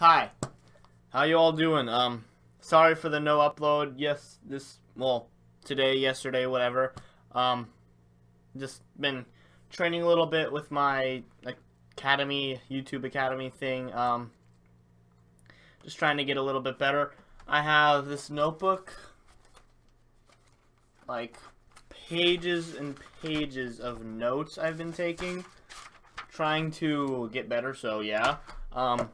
Hi. How you all doing? Um, sorry for the no upload. Yes, this well today, yesterday, whatever. Um, just been training a little bit with my academy, YouTube Academy thing. Um, just trying to get a little bit better. I have this notebook, like pages and pages of notes I've been taking, trying to get better. So yeah. Um,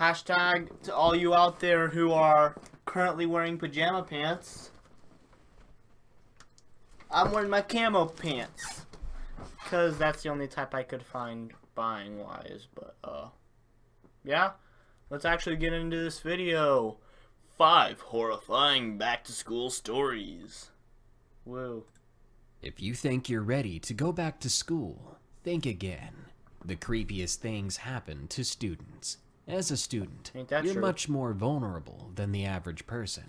Hashtag to all you out there who are currently wearing pajama pants. I'm wearing my camo pants. Because that's the only type I could find buying wise. But, uh, yeah. Let's actually get into this video. Five horrifying back to school stories. Woo. If you think you're ready to go back to school, think again. The creepiest things happen to students. As a student, you're true? much more vulnerable than the average person.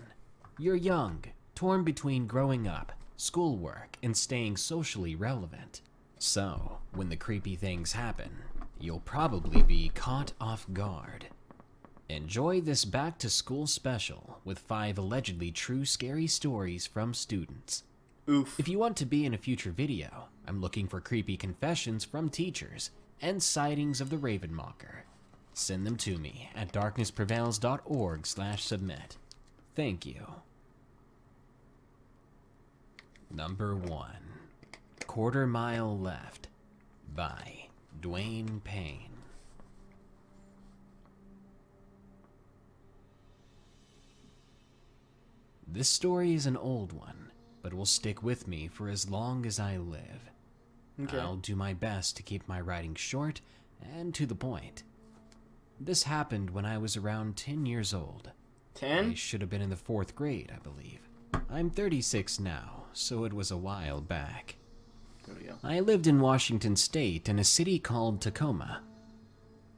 You're young, torn between growing up, schoolwork, and staying socially relevant. So, when the creepy things happen, you'll probably be caught off guard. Enjoy this back to school special with five allegedly true scary stories from students. Oof. If you want to be in a future video, I'm looking for creepy confessions from teachers and sightings of the Ravenmocker. Send them to me at darknessprevails.org slash submit. Thank you. Number 1. Quarter Mile Left by Dwayne Payne. This story is an old one, but will stick with me for as long as I live. Okay. I'll do my best to keep my writing short and to the point. This happened when I was around 10 years old. 10? I should have been in the fourth grade, I believe. I'm 36 now, so it was a while back. There we go. I lived in Washington State in a city called Tacoma.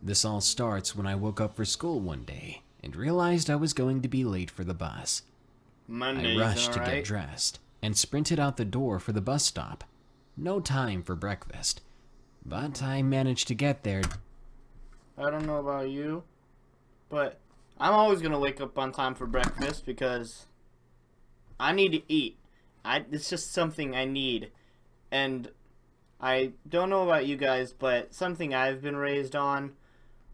This all starts when I woke up for school one day and realized I was going to be late for the bus. Mondays, I rushed to get dressed and sprinted out the door for the bus stop. No time for breakfast, but I managed to get there I don't know about you, but I'm always gonna wake up on time for breakfast because I need to eat. I it's just something I need, and I don't know about you guys, but something I've been raised on.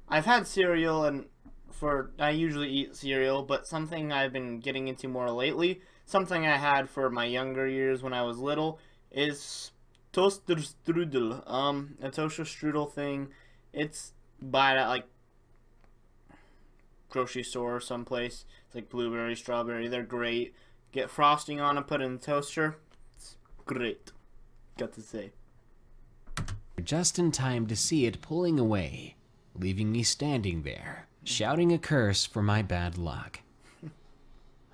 I've had cereal and for I usually eat cereal, but something I've been getting into more lately, something I had for my younger years when I was little, is toaster strudel. Um, a toaster strudel thing. It's buy it at like grocery store or someplace. It's like blueberry, strawberry. They're great. Get frosting on them, put it in the toaster. It's great. Got to say. just in time to see it pulling away, leaving me standing there, shouting a curse for my bad luck.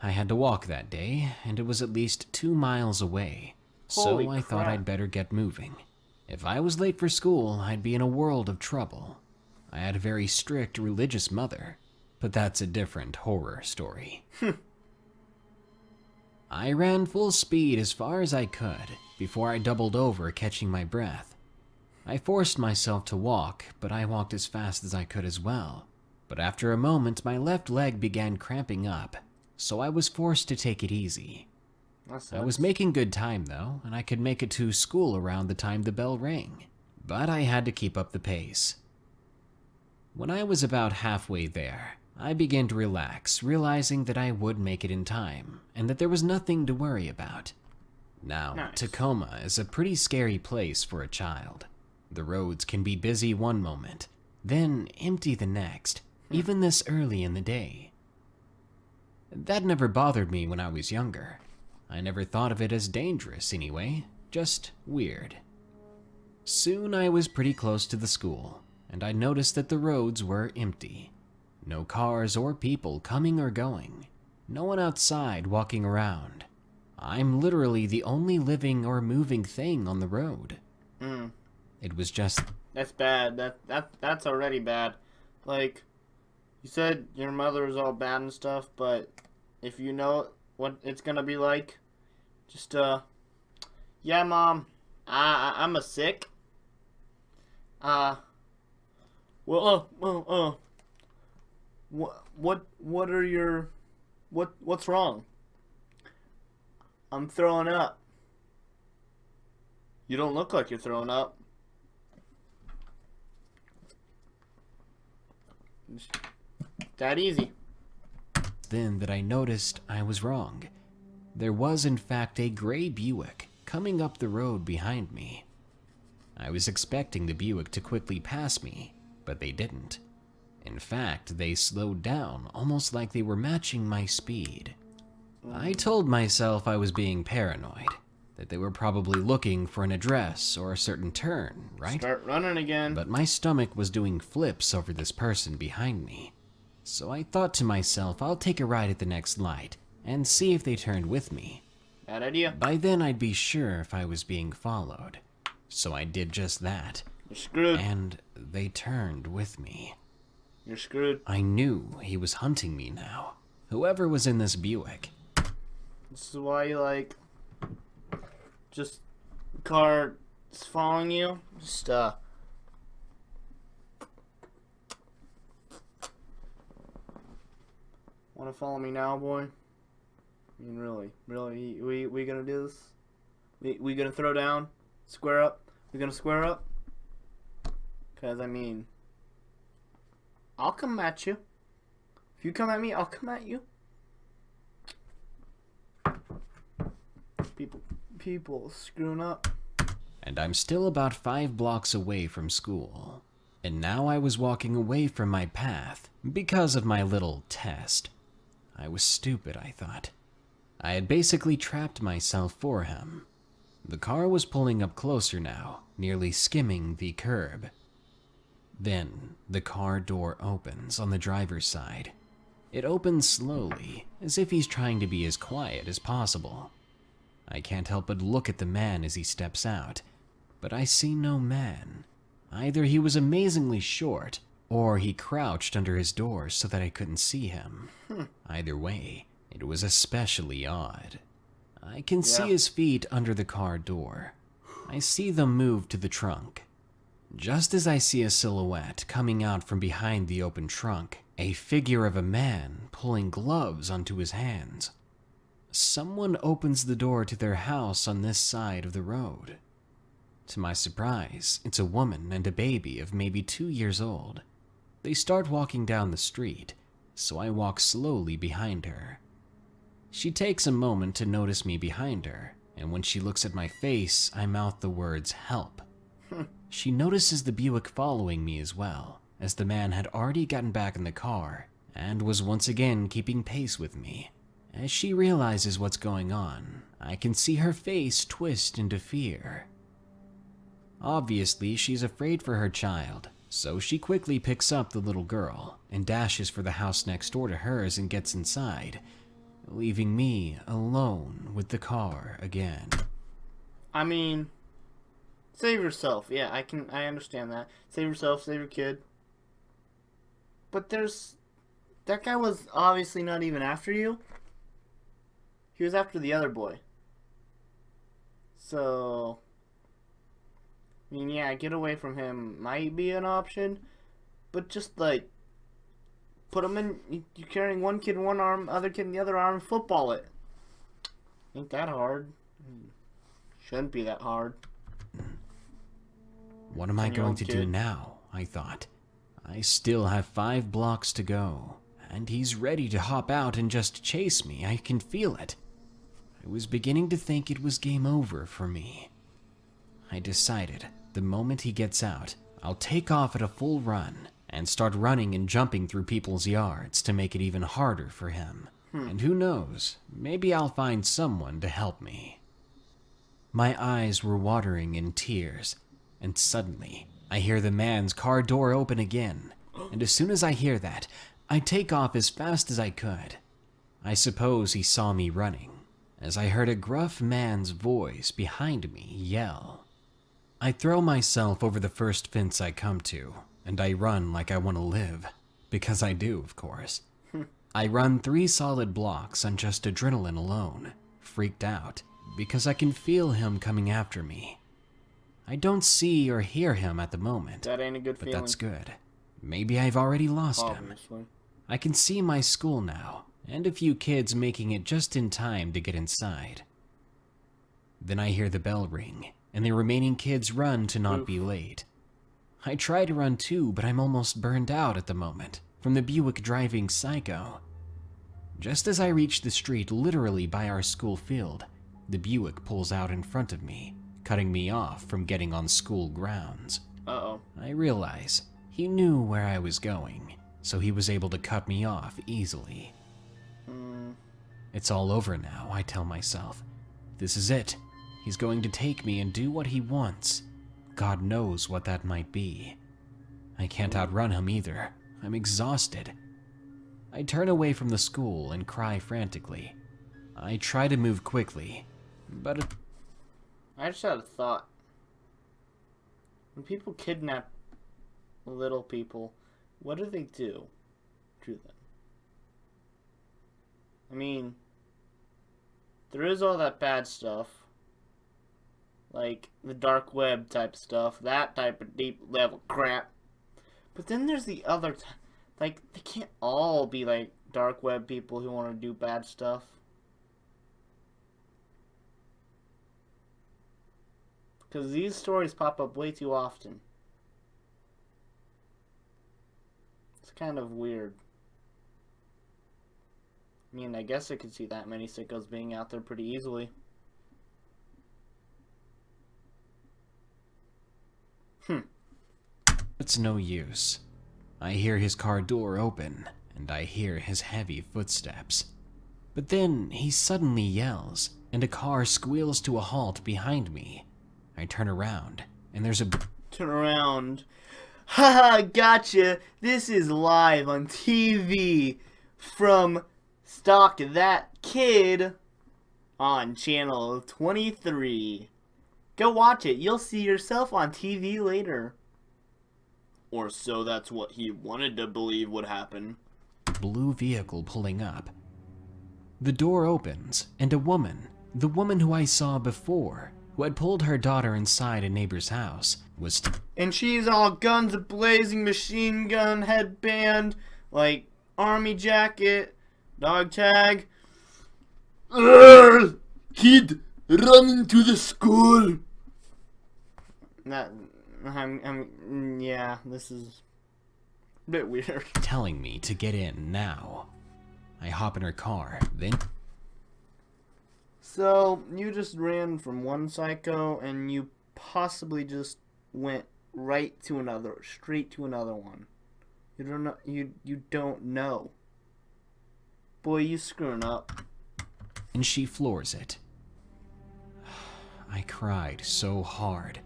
I had to walk that day, and it was at least two miles away, Holy so I thought. I'd better get moving. If I was late for school, I'd be in a world of trouble. I had a very strict religious mother, but that's a different horror story. I ran full speed as far as I could before I doubled over, catching my breath. I forced myself to walk, but I walked as fast as I could as well. But after a moment, my left leg began cramping up, so I was forced to take it easy. I was making good time though, and I could make it to school around the time the bell rang. But I had to keep up the pace. When I was about halfway there, I began to relax, realizing that I would make it in time, and that there was nothing to worry about. Now, Nice. Tacoma is a pretty scary place for a child. The roads can be busy one moment, then empty the next, hmm. even this early in the day. That never bothered me when I was younger. I never thought of it as dangerous anyway, just weird. Soon I was pretty close to the school, and I noticed that the roads were empty. No cars or people coming or going. No one outside walking around. I'm literally the only living or moving thing on the road. Mm, It was just that's bad. That that that's already bad. Like you said, your mother is all bad and stuff, but if you know what it's gonna be like, just uh, yeah, mom, I, I I'm a sick. Uh, well, uh, well, uh, What what what are your what what's wrong? I'm throwing up. You don't look like you're throwing up. That easy. Then that I noticed I was wrong. There was, in fact, a gray Buick coming up the road behind me. I was expecting the Buick to quickly pass me, but they didn't. In fact, they slowed down, almost like they were matching my speed. I told myself I was being paranoid, that they were probably looking for an address or a certain turn, right? Start running again. But my stomach was doing flips over this person behind me. So I thought to myself, I'll take a ride at the next light and see if they turned with me. Bad idea. By then, I'd be sure if I was being followed. So I did just that, You're screwed. and they turned with me. You're screwed. I knew he was hunting me now. Whoever was in this Buick. This is why you like just car is following you. Just uh wanna follow me now, boy? I mean really, really we we gonna do this? We we gonna throw down? Square up? We gonna square up? Cause I mean I'll come at you. If you come at me, I'll come at you. People, people screwing up. and I'm still about five blocks away from school. And now I was walking away from my path because of my little test. I was stupid, I thought. I had basically trapped myself for him. The car was pulling up closer now, nearly skimming the curb. Then the car door opens on the driver's side. It opens slowly, as if he's trying to be as quiet as possible. I can't help but look at the man as he steps out, but I see no man. Either he was amazingly short, or he crouched under his door so that I couldn't see him. Hmm. Either way, it was especially odd. I can see his feet under the car door. I see them move to the trunk. Just as I see a silhouette coming out from behind the open trunk, a figure of a man pulling gloves onto his hands. Someone opens the door to their house on this side of the road. To my surprise, it's a woman and a baby of maybe two years old. They start walking down the street, so I walk slowly behind her. She takes a moment to notice me behind her, and when she looks at my face, I mouth the words help. She notices the Buick following me as well, as the man had already gotten back in the car and was once again keeping pace with me. As she realizes what's going on, I can see her face twist into fear. Obviously, she's afraid for her child, so she quickly picks up the little girl and dashes for the house next door to hers and gets inside, leaving me alone with the car again. I mean, save yourself. Yeah, I can. I understand that. Save yourself. Save your kid. But there's that guy was obviously not even after you. He was after the other boy. So, I mean, yeah, get away from him might be an option, but just like put him in. you- You're carrying one kid one arm, other kid in the other arm, football it. Ain't that hard? Hmm. Shouldn't be that hard. Hmm. What am I going to do now? I thought. I still have five blocks to go, and he's ready to hop out and just chase me. I can feel it. I was beginning to think it was game over for me. I decided the moment he gets out, I'll take off at a full run and start running and jumping through people's yards to make it even harder for him. Hmm. And who knows, maybe I'll find someone to help me. My eyes were watering in tears, and suddenly I hear the man's car door open again. And as soon as I hear that, I take off as fast as I could. I suppose he saw me running, as I heard a gruff man's voice behind me yell. I throw myself over the first fence I come to, and I run like I want to live. Because I do, of course. I run three solid blocks on just adrenaline alone, freaked out, because I can feel him coming after me. I don't see or hear him at the moment, That ain't a good but feeling. that's good. Maybe I've already lost him. I can see my school now, and a few kids making it just in time to get inside. Then I hear the bell ring, and the remaining kids run to not be late. I try to run too, but I'm almost burned out at the moment from the Buick driving psycho. Just as I reach the street literally by our school field, the Buick pulls out in front of me, cutting me off from getting on school grounds. Uh-oh. I realize he knew where I was going, so he was able to cut me off easily. Hmm. It's all over now, I tell myself. This is it. He's going to take me and do what he wants. God knows what that might be. I can't outrun him either. I'm exhausted. I turn away from the school and cry frantically. I try to move quickly, but it I just had a thought. When people kidnap little people, what do they do to them? I mean, there is all that bad stuff. Like the dark web type stuff, that type of deep level crap. But then there's the other like they can't all be like dark web people who want to do bad stuff. Because these stories pop up way too often. It's kind of weird. I mean, I guess I could see that many sickos being out there pretty easily. Hmm. it's no use. I hear his car door open, and I hear his heavy footsteps. But then he suddenly yells, and a car squeals to a halt behind me. I turn around, and there's a Turn around. Haha, gotcha! This is live on TV from Stock That Kid on channel 23. Go watch it. You'll see yourself on TV later. Or so that's what he wanted to believe would happen. blue vehicle pulling up. The door opens, and a woman, the woman who I saw before, who had pulled her daughter inside a neighbor's house, was st- And she's all guns a blazing, machine gun, headband, like army jacket, dog tag. Urgh! Kid, run into the school. That I'm, I'm yeah, this is a bit weird. telling me to get in now. I hop in her car, then So you just ran from one psycho and you possibly just went right to another, straight to another one. You don't know. You you don't know. Boy, you screwing up. and she floors it. I cried so hard.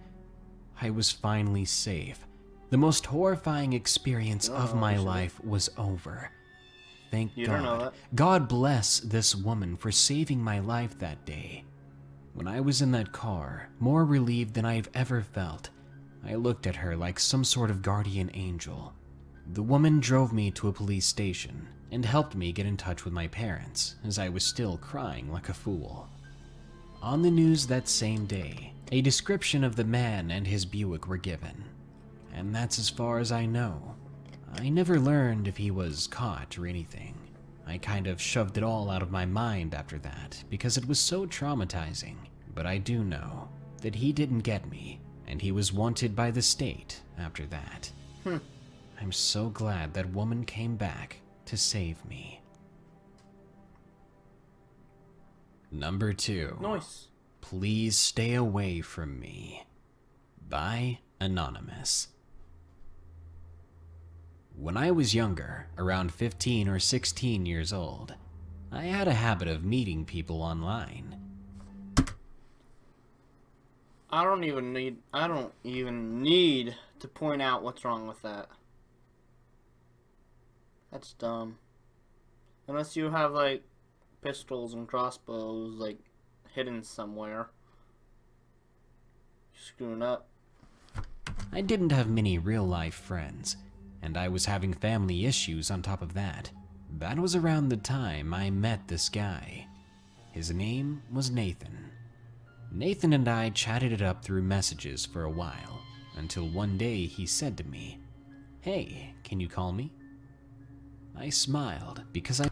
I was finally safe. The most horrifying experience of Oh, my life was over. Thank You God. don't know that. God bless this woman for saving my life that day. When I was in that car, more relieved than I've ever felt, I looked at her like some sort of guardian angel. The woman drove me to a police station and helped me get in touch with my parents, as I was still crying like a fool. On the news that same day, a description of the man and his Buick were given. And that's as far as I know. I never learned if he was caught or anything. I kind of shoved it all out of my mind after that because it was so traumatizing. But I do know that he didn't get me, and he was wanted by the state after that. Hmm. I'm so glad that woman came back to save me. Number two. Nice. Please stay away from me. By Anonymous. When I was younger, around 15 or 16 years old, I had a habit of meeting people online. I don't even need. I don't even need to point out what's wrong with that. That's dumb. Unless you have like pistols and crossbows like hidden somewhere. You're screwing up. I didn't have many real life friends, and I was having family issues on top of that. That was around the time I met this guy. His name was Nathan. Nathan and I chatted it up through messages for a while, until one day he said to me, Hey, can you call me? I smiled because I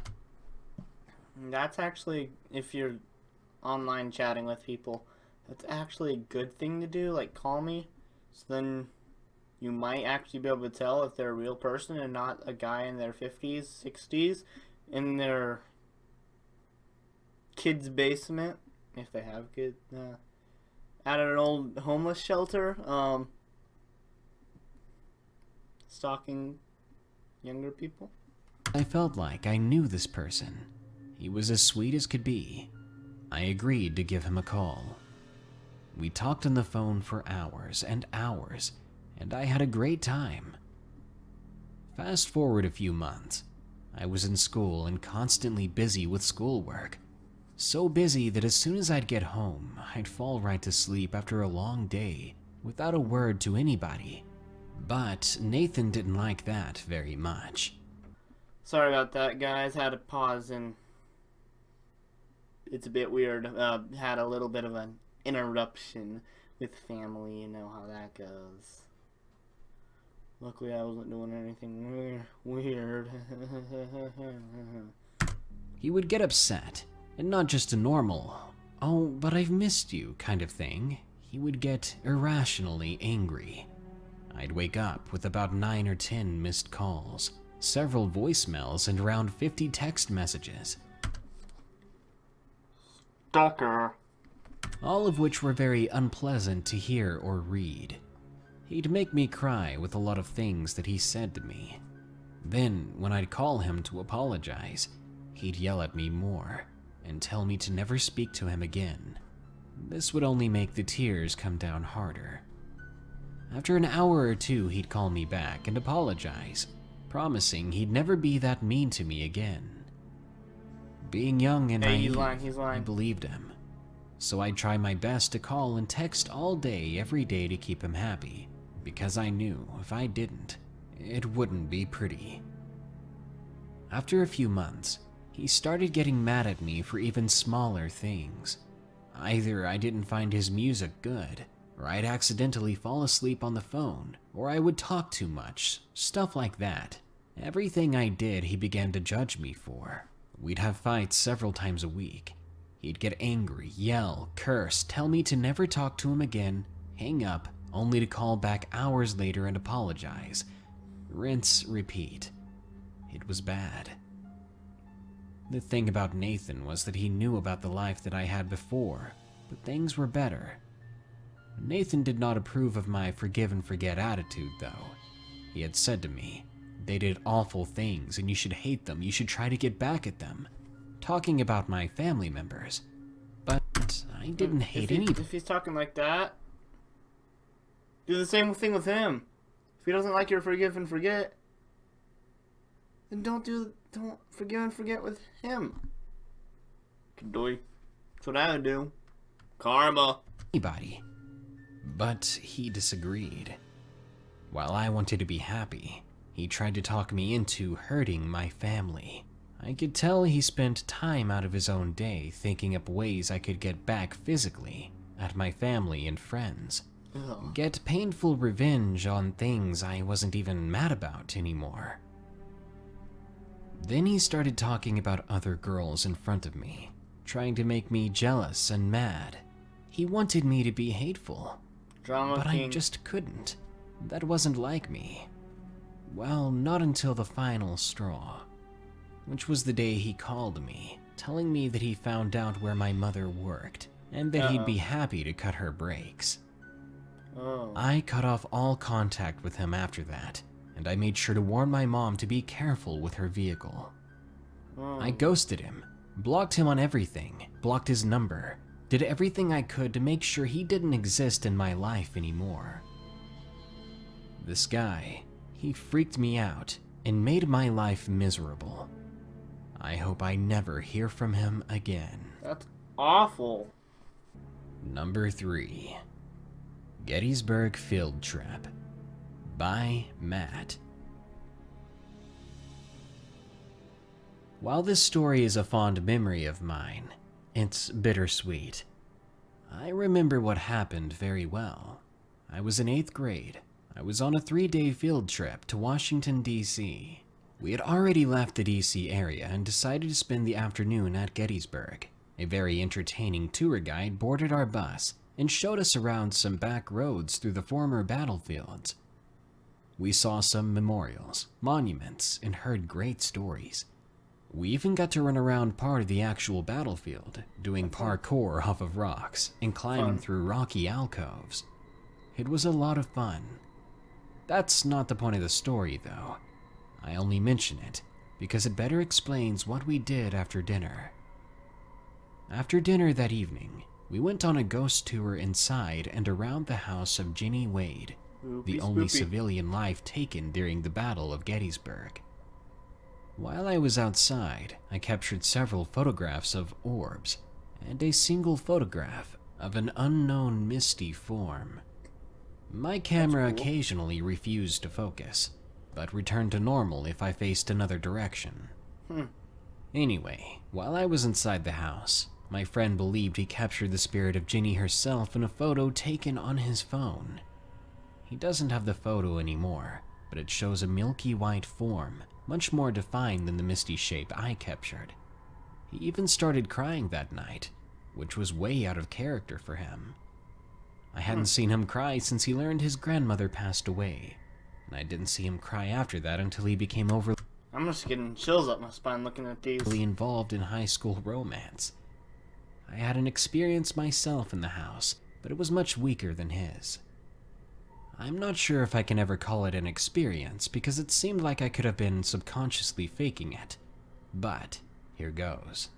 That's actually if you're online chatting with people, that's actually a good thing to do. Like call me, so then you might actually be able to tell if they're a real person and not a guy in their fifties, sixties, in their kid's basement if they have kids. Uh, at an old homeless shelter, um, stalking younger people. I felt like I knew this person. He was as sweet as could be. I agreed to give him a call. We talked on the phone for hours and hours, and I had a great time. Fast forward a few months. I was in school and constantly busy with schoolwork. So busy that as soon as I'd get home, I'd fall right to sleep after a long day without a word to anybody. But Nathan didn't like that very much. Sorry about that, guys. Had to pause and it's a bit weird. Uh, had a little bit of an interruption with family. You know how that goes. Luckily, I wasn't doing anything weird. He would get upset, and not just a normal, oh, but I've missed you kind of thing. He would get irrationally angry. I'd wake up with about 9 or 10 missed calls, several voicemails, and around 50 text messages, Stalker. all of which were very unpleasant to hear or read. He'd make me cry with a lot of things that he said to me. Then, when I'd call him to apologize, he'd yell at me more and tell me to never speak to him again. This would only make the tears come down harder. After an hour or two, he'd call me back and apologize, promising he'd never be that mean to me again. Being young and Hey, he's naive, lying, he's lying. I believed him. So I'd try my best to call and text all day, every day to keep him happy, because I knew if I didn't, it wouldn't be pretty. After a few months, he started getting mad at me for even smaller things. Either I didn't find his music good, or I'd accidentally fall asleep on the phone, or I would talk too much, stuff like that. Everything I did, he began to judge me for. We'd have fights several times a week. He'd get angry, yell, curse, tell me to never talk to him again, hang up, only to call back hours later and apologize. Rinse, repeat. It was bad. The thing about Nathan was that he knew about the life that I had before, but things were better. Nathan did not approve of my forgive and forget attitude, though. He had said to me, They did awful things and you should hate them, you should try to get back at them. Talking about my family members. But I didn't hate if he. If he's talking like that, do the same thing with him. If he doesn't like your forgive and forget, then don't do don't forgive and forget with him. Kadoy. That's what I would do. Karma. anybody. But he disagreed. While I wanted to be happy, he tried to talk me into hurting my family. I could tell he spent time out of his own day thinking up ways I could get back physically at my family and friends. Ugh. Get painful revenge on things I wasn't even mad about anymore. Then he started talking about other girls in front of me, trying to make me jealous and mad. He wanted me to be hateful, Drama but king. I just couldn't. That wasn't like me. Well, not until the final straw, which was the day he called me, telling me that he found out where my mother worked and that he'd be happy to cut her brakes. Oh. I cut off all contact with him after that, and I made sure to warn my mom to be careful with her vehicle. oh. I ghosted him, blocked him on everything, blocked his number, did everything I could to make sure he didn't exist in my life anymore. This guy, he freaked me out and made my life miserable. I hope I never hear from him again. That's awful. Number 3 Gettysburg Field Trip by Matt. While this story is a fond memory of mine, it's bittersweet. I remember what happened very well. I was in eighth grade. I was on a three day field trip to Washington, D.C. We had already left the DC area and decided to spend the afternoon at Gettysburg. A very entertaining tour guide boarded our bus and showed us around some back roads through the former battlefields. We saw some memorials, monuments, and heard great stories. We even got to run around part of the actual battlefield, doing parkour off of rocks and climbing Fun. through rocky alcoves. It was a lot of fun. That's not the point of the story, though. I only mention it because it better explains what we did after dinner. After dinner that evening, we went on a ghost tour inside and around the house of Ginny Wade, the only spoopy. civilian life taken during the Battle of Gettysburg. While I was outside, I captured several photographs of orbs and a single photograph of an unknown misty form. My camera cool. occasionally refused to focus, but returned to normal if I faced another direction. Hmm. Anyway, while I was inside the house, my friend believed he captured the spirit of Ginny herself in a photo taken on his phone. He doesn't have the photo anymore, but it shows a milky white form, much more defined than the misty shape I captured. He even started crying that night, which was way out of character for him. I hadn't hmm. seen him cry since he learned his grandmother passed away, and I didn't see him cry after that until he became overly I'm just getting chills up my spine looking at these. involved in high school romance. I had an experience myself in the house, but it was much weaker than his. I'm not sure if I can ever call it an experience because it seemed like I could have been subconsciously faking it. But here goes.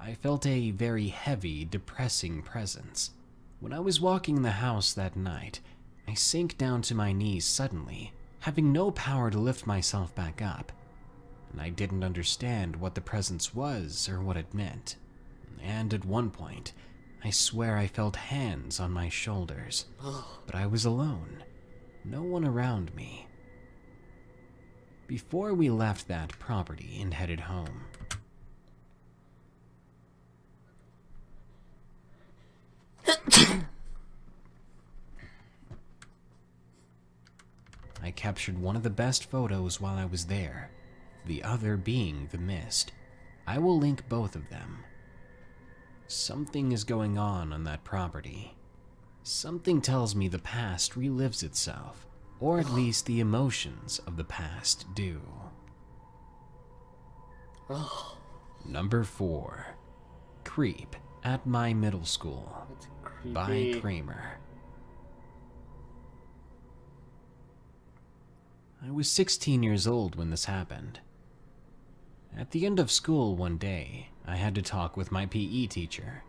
I felt a very heavy, depressing presence. When I was walking in the house that night, I sank down to my knees suddenly, having no power to lift myself back up. And I didn't understand what the presence was or what it meant. And at one point, I swear I felt hands on my shoulders. But I was alone. No one around me. Before we left that property and headed home, I captured one of the best photos while I was there, the other being the mist. I will link both of them. Something is going on on that property. Something tells me the past relives itself, or at least the emotions of the past do. Number 4 Creep at My Middle School by Kramer. I was 16 years old when this happened. At the end of school one day, I had to talk with my PE teacher.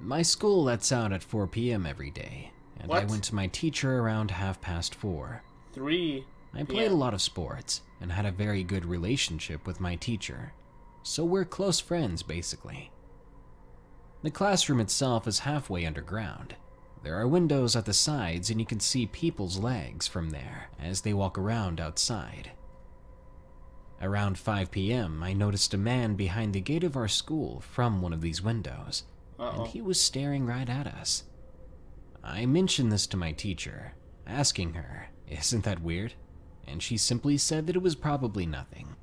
My school lets out at 4 p.m. every day, and I went to my teacher around half past 4. Three. I played Yeah. a lot of sports and had a very good relationship with my teacher, so we're close friends basically. The classroom itself is halfway underground. There are windows at the sides, and you can see people's legs from there as they walk around outside. Around 5 p.m., I noticed a man behind the gate of our school from one of these windows, Uh-oh. and he was staring right at us. I mentioned this to my teacher, asking her, Isn't that weird? And she simply said that it was probably nothing.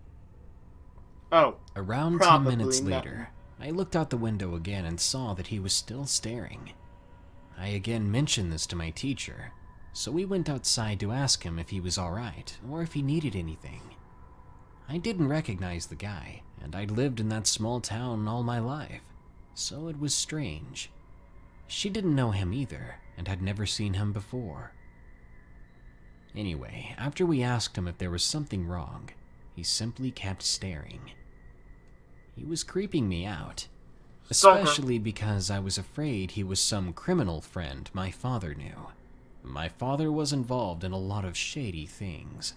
Oh. Around 10 minutes nothing. later, I looked out the window again and saw that he was still staring. I again mentioned this to my teacher, so we went outside to ask him if he was alright or if he needed anything. I didn't recognize the guy, and I'd lived in that small town all my life, so it was strange. She didn't know him either, and had never seen him before. Anyway, after we asked him if there was something wrong, he simply kept staring. He was creeping me out, especially because I was afraid he was some criminal friend my father knew. My father was involved in a lot of shady things.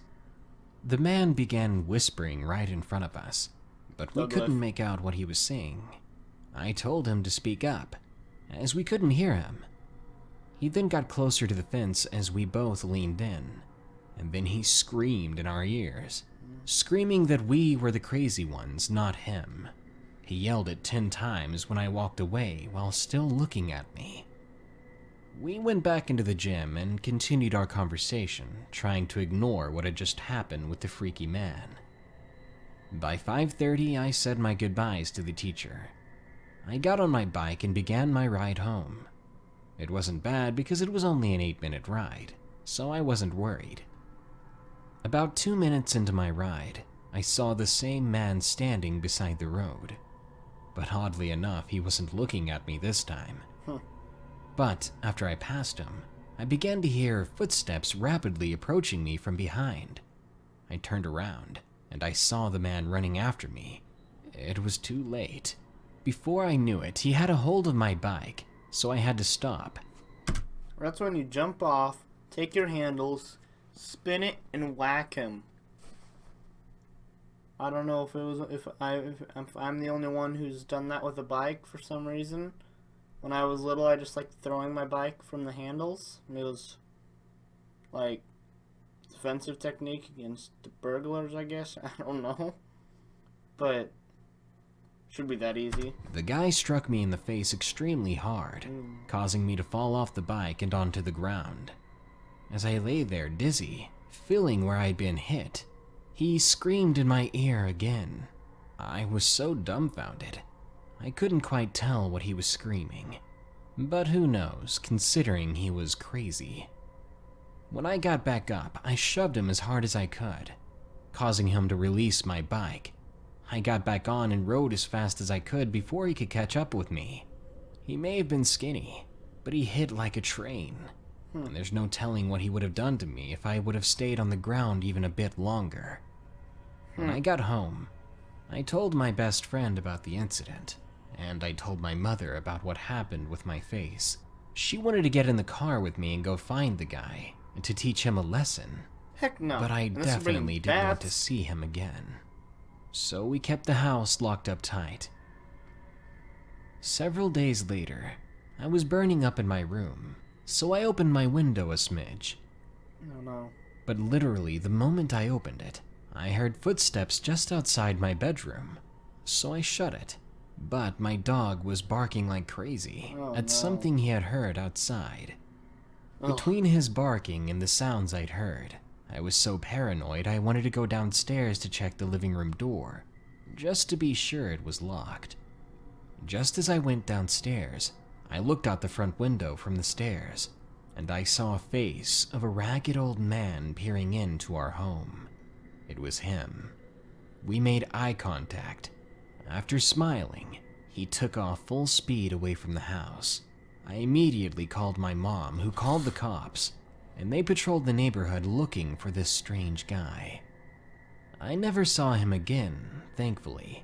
The man began whispering right in front of us, but we couldn't make out what he was saying. I told him to speak up, as we couldn't hear him. He then got closer to the fence as we both leaned in, and then he screamed in our ears, screaming that we were the crazy ones, not him. He yelled it ten times when I walked away while still looking at me. We went back into the gym and continued our conversation, trying to ignore what had just happened with the freaky man. By 5:30, I said my goodbyes to the teacher. I got on my bike and began my ride home. It wasn't bad because it was only an 8-minute ride, so I wasn't worried. About 2 minutes into my ride, I saw the same man standing beside the road. But oddly enough, he wasn't looking at me this time. But after I passed him, I began to hear footsteps rapidly approaching me from behind. I turned around, and I saw the man running after me. It was too late. Before I knew it, he had a hold of my bike, so I had to stop. That's when you jump off, take your handles, spin it, and whack him. I don't know if it was if I if I'm the only one who's done that with a bike for some reason. When I was little, I just liked throwing my bike from the handles. It was like defensive technique against the burglars, I guess. I don't know, but should be that easy. The guy struck me in the face extremely hard, Mm. causing me to fall off the bike and onto the ground. As I lay there dizzy, feeling where I'd been hit, he screamed in my ear again. I was so dumbfounded. I couldn't quite tell what he was screaming. But who knows, considering he was crazy. When I got back up, I shoved him as hard as I could, causing him to release my bike. I got back on and rode as fast as I could before he could catch up with me. He may have been skinny, but he hit like a train. And there's no telling what he would have done to me if I would have stayed on the ground even a bit longer. When hmm. I got home, I told my best friend about the incident, and I told my mother about what happened with my face. She wanted to get in the car with me and go find the guy, and to teach him a lesson. Heck no. But I Unless you bring definitely didn't want to see him again. So we kept the house locked up tight. Several days later, I was burning up in my room, so I opened my window a smidge. No, no. But literally, the moment I opened it, I heard footsteps just outside my bedroom. So I shut it. But my dog was barking like crazy Oh, at no. something he had heard outside. Ugh. Between his barking and the sounds I'd heard, I was so paranoid I wanted to go downstairs to check the living room door, just to be sure it was locked. Just as I went downstairs, I looked out the front window from the stairs, and I saw a face of a ragged old man peering into our home. It was him. We made eye contact. After smiling, he took off full speed away from the house. I immediately called my mom, who called the cops, and they patrolled the neighborhood looking for this strange guy. I never saw him again, thankfully,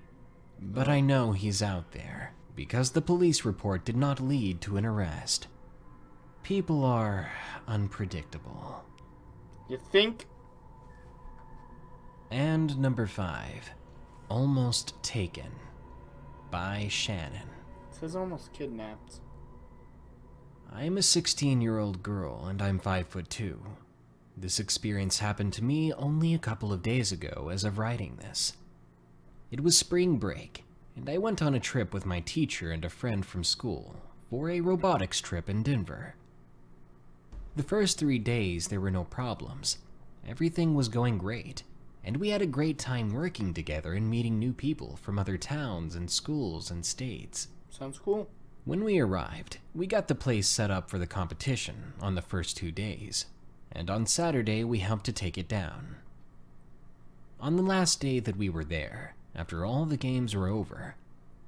but I know he's out there because the police report did not lead to an arrest. People are unpredictable. You think? And number five, Almost Taken by Shannon. It says almost kidnapped. I'm a 16 year old girl and I'm 5 foot 2. This experience happened to me only a couple of days ago as of writing this. It was spring break, and I went on a trip with my teacher and a friend from school for a robotics trip in Denver. The first three days there were no problems. Everything was going great, and we had a great time working together and meeting new people from other towns and schools and states. Sounds cool. When we arrived, we got the place set up for the competition on the first two days, and on Saturday we helped to take it down. On the last day that we were there, after all the games were over,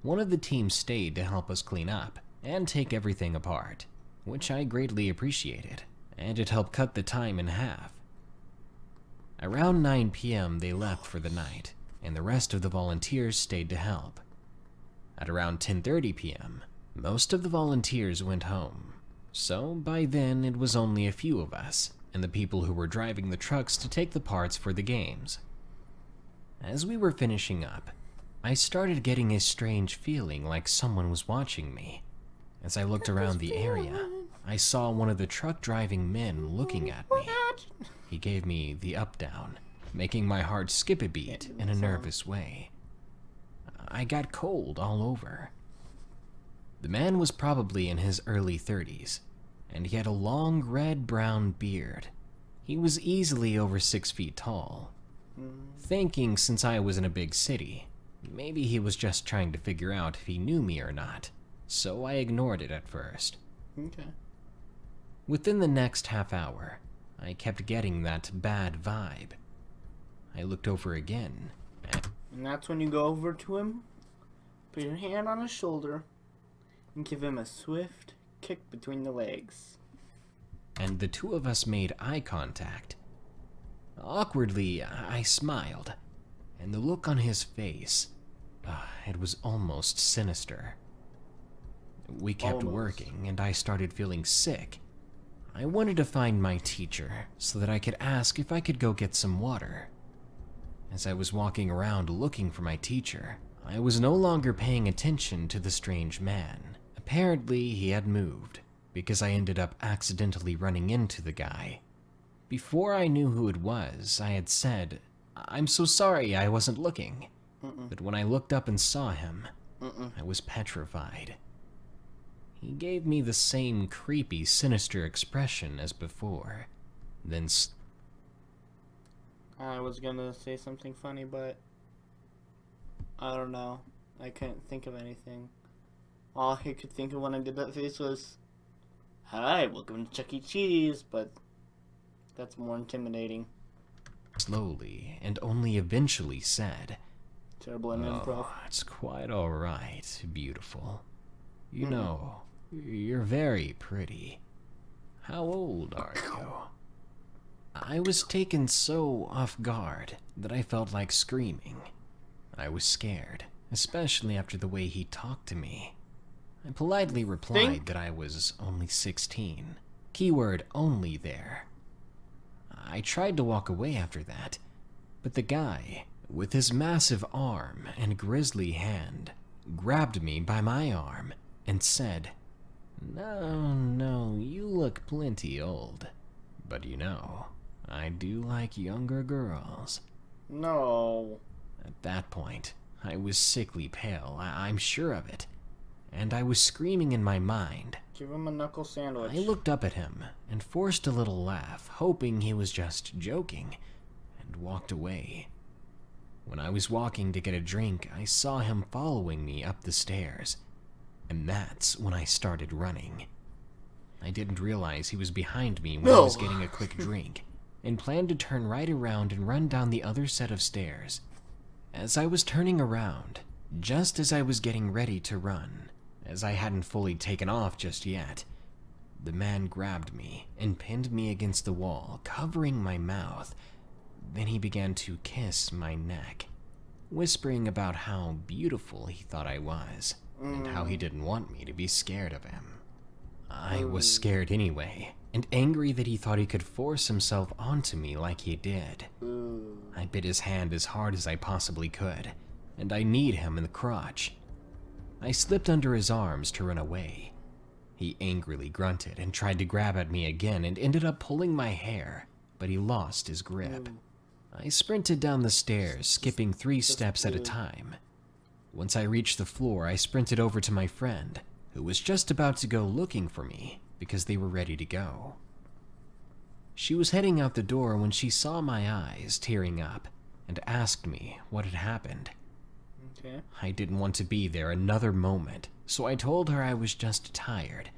one of the teams stayed to help us clean up and take everything apart, which I greatly appreciated, and it helped cut the time in half. Around 9 p.m., they left for the night, and the rest of the volunteers stayed to help. At around 10:30 p.m., most of the volunteers went home. So by then it was only a few of us and the people who were driving the trucks to take the parts for the games. As we were finishing up, I started getting a strange feeling like someone was watching me. As I looked around the area, I saw one of the truck driving men looking at me. He gave me the up down, making my heart skip a beat in a nervous way. I got cold all over. The man was probably in his early 30s, and he had a long red brown beard. He was easily over six feet tall. Thinking since I was in a big city, maybe he was just trying to figure out if he knew me or not, so I ignored it at first. Okay. Within the next half hour, I kept getting that bad vibe. I looked over again, and that's when you go over to him, put your hand on his shoulder, and give him a swift kick between the legs. and the two of us made eye contact. Awkwardly, I smiled, and the look on his face, ah, it was almost sinister. We kept Almost. working, and I started feeling sick. I wanted to find my teacher so that I could ask if I could go get some water. As I was walking around looking for my teacher, I was no longer paying attention to the strange man. Apparently, he had moved, because I ended up accidentally running into the guy. Before I knew who it was, I had said, I'm so sorry I wasn't looking. But when I looked up and saw him, Mm-mm. I was petrified. He gave me the same creepy, sinister expression as before. Then s- I was gonna say something funny, but I don't know. I couldn't think of anything. All I could think of when I did that face was, "Hi, welcome to Chuck E. Cheese," but that's more intimidating. slowly and only eventually said, Terrible in improv. Oh, it's quite alright, beautiful. You hmm. know, you're very pretty. How old are you? I was taken so off guard that I felt like screaming. I was scared, especially after the way he talked to me. I politely replied Think- that I was only 16. Keyword only there. I tried to walk away after that, but the guy, with his massive arm and grisly hand, grabbed me by my arm and said, No, no, you look plenty old. But you know, I do like younger girls. No. At that point, I was sickly pale, I- I'm sure of it. And I was screaming in my mind, Give him a knuckle sandwich. I looked up at him and forced a little laugh, hoping he was just joking, and walked away. When I was walking to get a drink, I saw him following me up the stairs, and that's when I started running. I didn't realize he was behind me when I was getting a quick drink, and planned to turn right around and run down the other set of stairs. As I was turning around, just as I was getting ready to run, as I hadn't fully taken off just yet, the man grabbed me and pinned me against the wall, covering my mouth. Then he began to kiss my neck, whispering about how beautiful he thought I was, and how he mm. didn't want me to be scared of him. I was mm. scared anyway, and angry that he thought he could force himself onto me like he did. Ooh. I bit his hand as hard as I possibly could, and I kneed him in the crotch. I slipped under his arms to run away. He angrily grunted and tried to grab at me again and ended up pulling my hair, but he lost his grip. I sprinted down the stairs, skipping three steps at a time. Once I reached the floor, I sprinted over to my friend, who was just about to go looking for me because they were ready to go. She was heading out the door when she saw my eyes tearing up and asked me what had happened. Okay. I didn't want to be there another moment, so I told her I was just tired.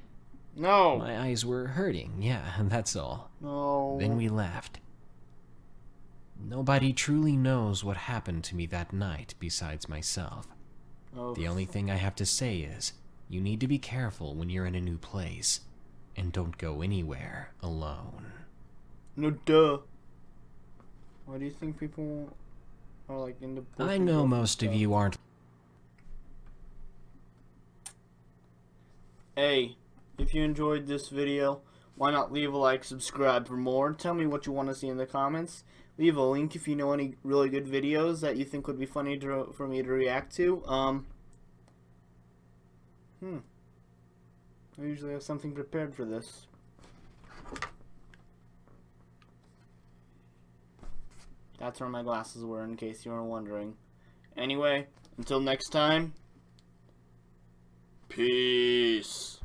No. My eyes were hurting, yeah, that's all. No. Then we left. Nobody truly knows what happened to me that night besides myself. Oh, The only thing I have to say is, you need to be careful when you're in a new place, and don't go anywhere alone. No, duh. Why do you think people are like into? I know most of you aren't Hey, if you enjoyed this video, why not leave a like, subscribe for more. Tell me what you want to see in the comments. Leave a link if you know any really good videos that you think would be funny to, for me to react to. Um. Hmm. I usually have something prepared for this. That's where my glasses were, in case you were wondering. Anyway, until next time. Peace.